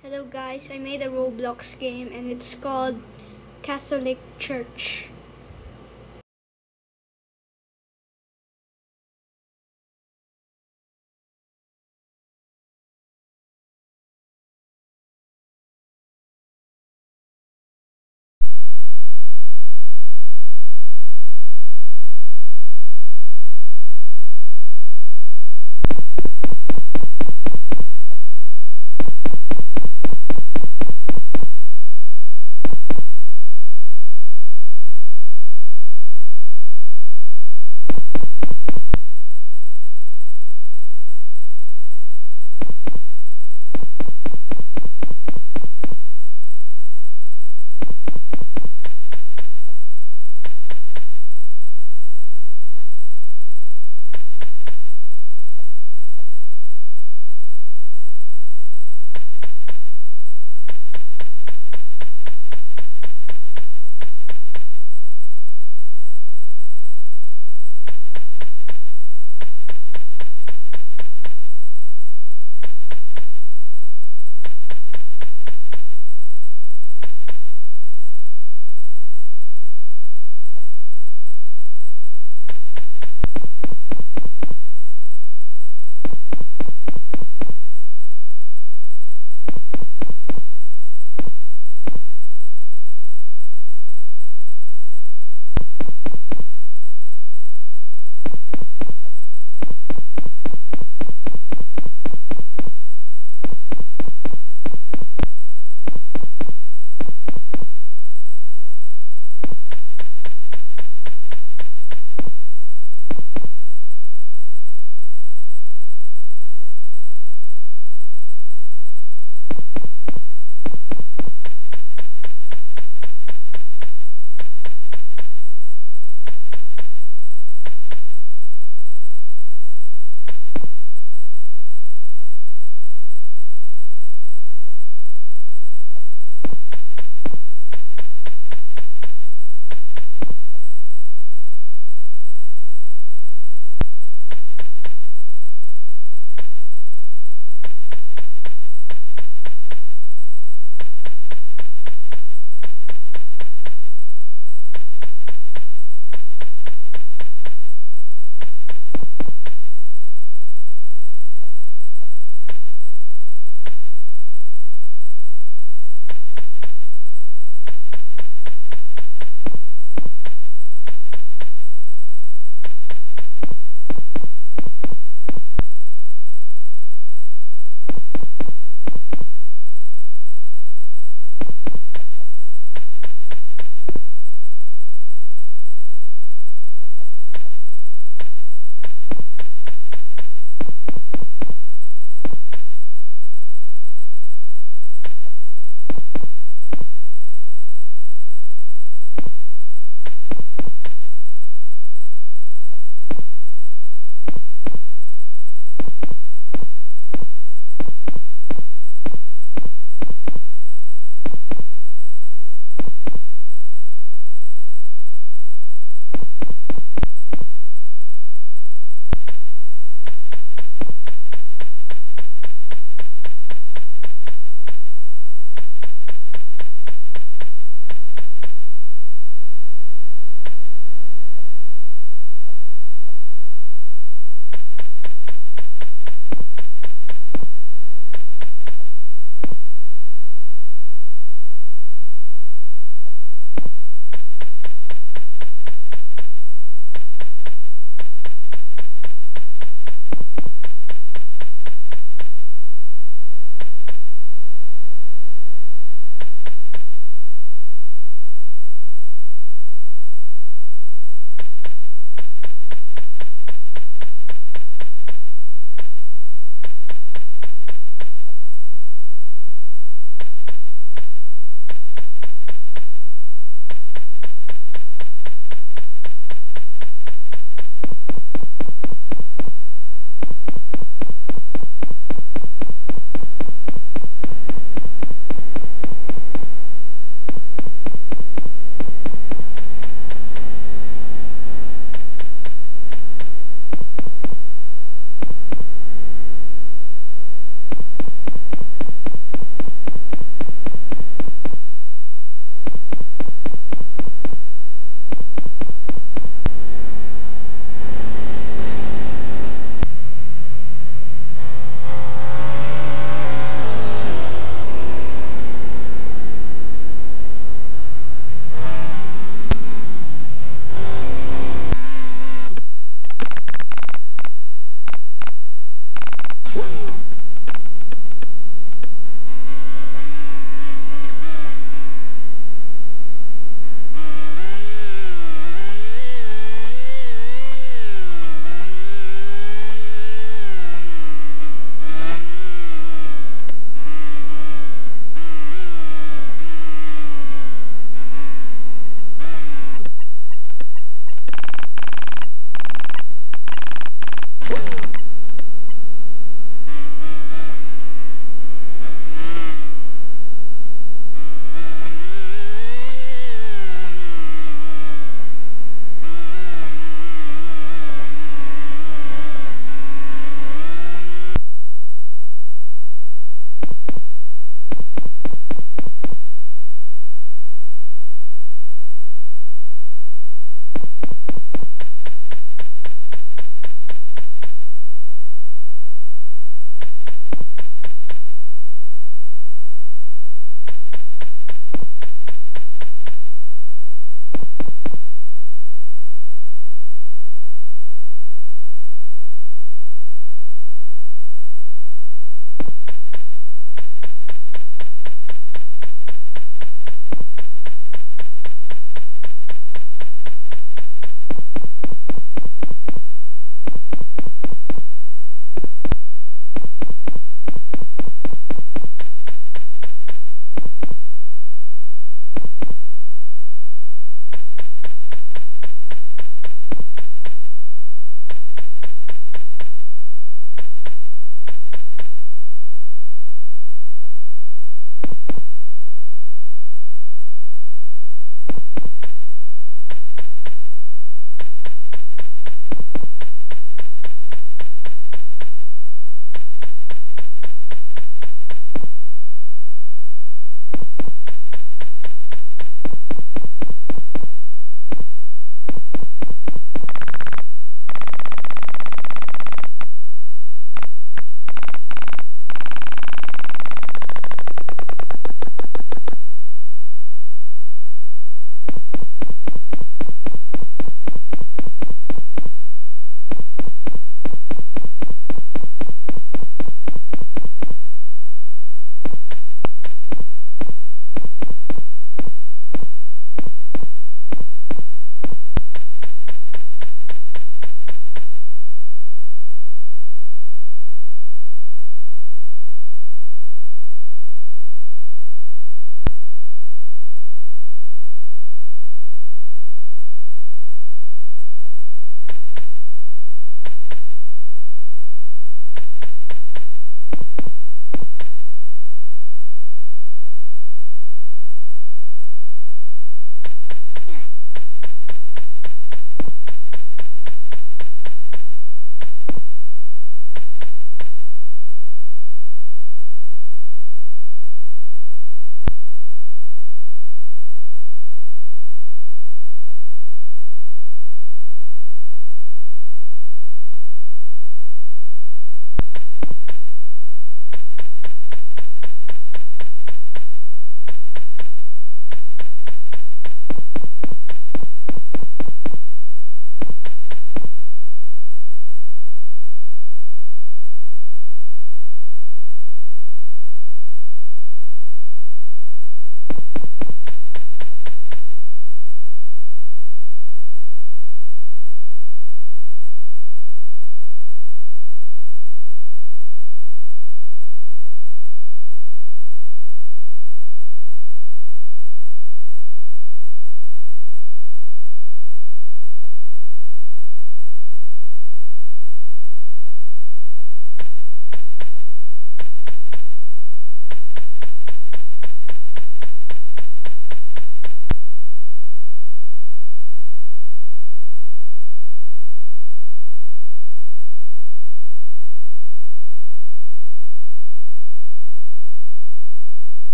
Hello guys, I made a Roblox game and it's called Catholic Church.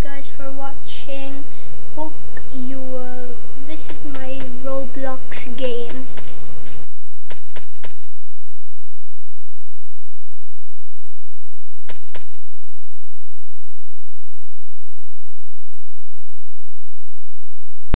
Guys for watching. Hope you will visit my Roblox game.